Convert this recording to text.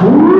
Who?